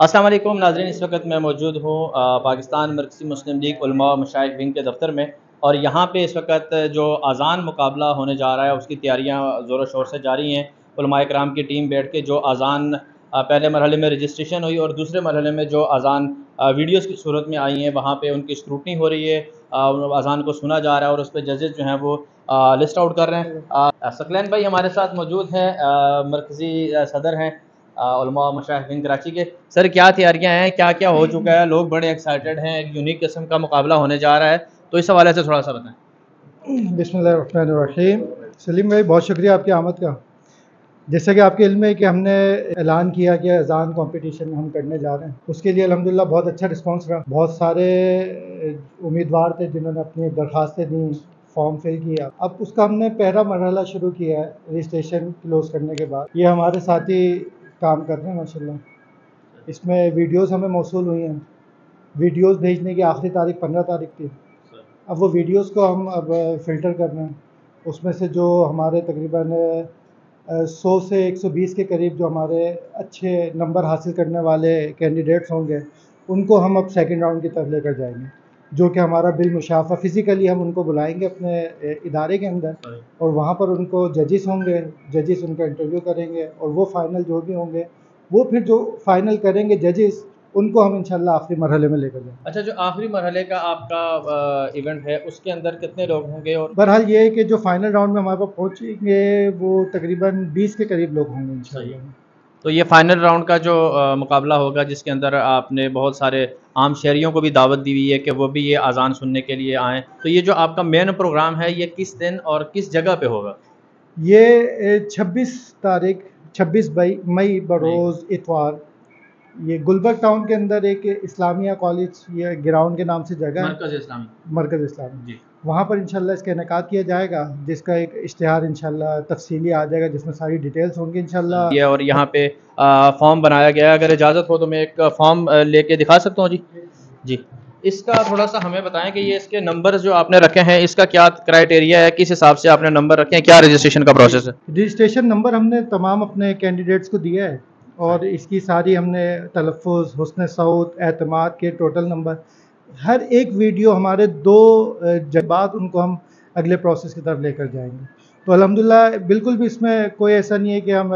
السلام علیکم، ناظرین، اس وقت میں موجود ہوں پاکستان مرکزی مسلم لیگ علماء و مشاہد ونگ کے دفتر میں، اور یہاں پہ اس وقت جو اذان مقابلہ ہونے جا رہا ہے، اس کی تیاریاں زور و شور سے جاری ہیں۔ علماء کرام کی ٹیم بیٹھ کے جو اذان پہلے مرحلے میں رجسٹریشن ہوئی اور دوسرے مرحلے میں جو اذان ویڈیوز کی صورت میں آئی ہیں، وہاں پہ ان کی اسکروٹنی ہو رہی ہے اذان کو سنا جا رہا ہے اور اس پہ ججز جو ہیں وہ لسٹ آؤٹ کر رہے ہیں۔ سکلین بھائی ہمارے ساتھ موجود ہیں مرکزی صدر ہیں۔ علماء مشاہدین کراچی کے۔ سر، کیا تیاریاں ہیں؟ کیا کیا ہو چکا ہے؟ لوگ بڑے ایکسائٹیڈ ہیں، ایک یونیک قسم کا مقابلہ ہونے جا رہا ہے۔ تو اس حوالے سے تھوڑا سا بتائیں۔ بسم اللہ الرحمن الرحیم۔ سلیم بھائی، بہت شکریہ آپ کی آمد کا۔ جیسا کہ آپ کے علم ہے کہ ہم نے اعلان کیا کہ اذان کمپٹیشن ہم کرنے جا رہے ہیں۔ اس کے لیے الحمدللہ بہت اچھا رسپانس رہا۔ بہت سارے امیدوار تھے جنہوں نے اپنی درخواستیں دیں فارم فل کیا۔ اب اس کا ہم نے پہلا مرحلہ شروع کیا ہے رجسٹریشن کلوز کرنے کے بعد۔ یہ ہمارے ساتھی کام کر رہے ہیں ماشاء اللہ اس میں ویڈیوز ہمیں موصول ہوئی ہیں۔ ویڈیوز بھیجنے کی آخری تاریخ پندرہ تاریخ تھی۔ اب وہ ویڈیوز کو ہم اب فلٹر کر رہے ہیں۔ اس میں سے جو ہمارے تقریباً سو سے ایک سو بیس کے قریب جو ہمارے اچھے نمبر حاصل کرنے والے کینڈیڈیٹس ہوں گے ان کو ہم اب سیکنڈ راؤنڈ کی طرف لے کر جائیں گے۔ جو کہ ہمارا بالمشافہ فزیکلی ہم ان کو بلائیں گے اپنے ادارے کے اندر اور وہاں پر ان کو ججز ہوں گے ججز ان کا انٹرویو کریں گے اور وہ فائنل جو بھی ہوں گے وہ پھر جو فائنل کریں گے ججز ان کو ہم انشاءاللہ آخری مرحلے میں لے کر جائیں اچھا جو آخری مرحلے کا آپ کا ایونٹ ہے اس کے اندر کتنے لوگ ہوں گے اور بہرحال یہ ہے کہ جو فائنل راؤنڈ میں ہمارے پاس پہنچیں گے وہ تقریباً بیس کے قریب لوگ ہوں گے انشاءاللہ۔ تو یہ فائنل راؤنڈ کا جو مقابلہ ہوگا جس کے اندر آپ نے بہت سارے عام شہریوں کو بھی دعوت دی ہوئی ہے کہ وہ بھی یہ اذان سننے کے لیے آئیں۔ تو یہ جو آپ کا مین پروگرام ہے یہ کس دن اور کس جگہ پہ ہوگا؟ یہ چھبیس تاریخ چھبیس مئی بروز اتوار۔ یہ گلبرگ ٹاؤن کے اندر ایک اسلامیہ کالج یہ گراؤنڈ کے نام سے جگہ ہے۔ مرکز اسلامی۔ مرکز اسلامی۔ جی۔ وہاں پر انشاءاللہ اس کا انعقاد کیا جائے گا جس کا ایک اشتہار انشاءاللہ تفصیلی آ جائے گا جس میں ساری ڈیٹیلز ہوں گی انشاءاللہ۔ یہ اور یہاں پہ فارم بنایا گیا ہے۔ اگر اجازت ہو تو میں ایک فارم لے کے دکھا سکتا ہوں۔ جی۔ جی۔ اس کا تھوڑا سا ہمیں بتائیں کہ یہ اس کے نمبر جو آپ نے رکھے ہیں اس کا کیا کرائٹیریا ہے؟ کس حساب سے آپ نے نمبر رکھے ہیں؟ کیا رجسٹریشن کا پروسیس ہے؟ رجسٹریشن نمبر ہم نے تمام اپنے کینڈیڈیٹس کو دیا ہے۔ اور اس کی ساری ہم نے تلفظ، حسن صوت، اعتماد کے ٹوٹل نمبر، ہر ایک ویڈیو ہمارے دو بعد ان کو ہم اگلے پروسیس کی طرف لے کر جائیں گے۔ تو الحمدللہ بالکل بھی اس میں کوئی ایسا نہیں ہے کہ ہم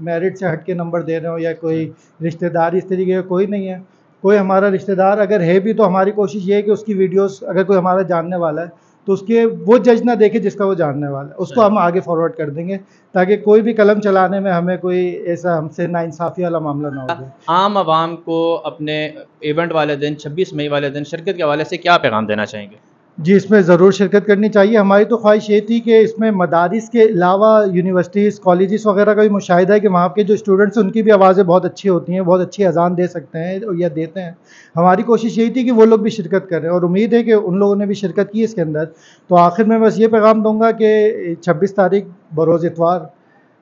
میرٹ سے ہٹ کے نمبر دے رہے ہوں یا کوئی رشتہ دار اس طریقے کا کوئی نہیں ہے۔ کوئی ہمارا رشتہ دار اگر ہے بھی تو ہماری کوشش یہ ہے کہ اس کی ویڈیوز، اگر کوئی ہمارا جاننے والا ہے تو اس کے وہ جج نہ دیکھے جس کا وہ جاننے والا ہے۔ اس کو ہم آگے فارورڈ کر دیں گے تاکہ کوئی بھی قلم چلانے میں ہمیں کوئی ایسا ہم سے نا انصافی والا معاملہ نہ ہو عام عوام کو اپنے ایونٹ والے دن چھبیس مئی والے دن شرکت کے حوالے سے کیا پیغام دینا چاہیں گے؟ جی اس میں ضرور شرکت کرنی چاہیے۔ ہماری تو خواہش یہ تھی کہ اس میں مدارس کے علاوہ یونیورسٹیز، کالجز وغیرہ کا بھی مشاہدہ ہے کہ وہاں کے جو اسٹوڈنٹس ان کی بھی آوازیں بہت اچھی ہوتی ہیں، بہت اچھی اذان دے سکتے ہیں یا دیتے ہیں۔ ہماری کوشش یہی تھی کہ وہ لوگ بھی شرکت کریں اور امید ہے کہ ان لوگوں نے بھی شرکت کی اس کے اندر۔ تو آخر میں بس یہ پیغام دوں گا کہ چھبیس تاریخ بروز اتوار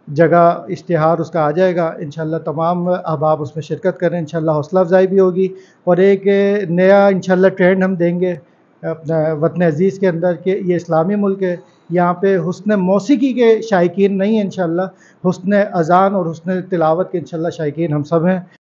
جگہ اشتہار اس کا آ جائے گا۔ انشاءاللہ تمام احباب اس میں شرکت کریں، انشاءاللہ حوصلہ افزائی بھی ہوگی اور ایک نیا انشاءاللہ ٹرینڈ ہم دیں گے۔ اپنا وطن عزیز کے اندر کہ یہ اسلامی ملک ہے، یہاں پہ حسن موسیقی کے شائقین نہیں ہیں انشاءاللہ، حسن اذان اور حسن تلاوت کے انشاءاللہ شائقین ہم سب ہیں۔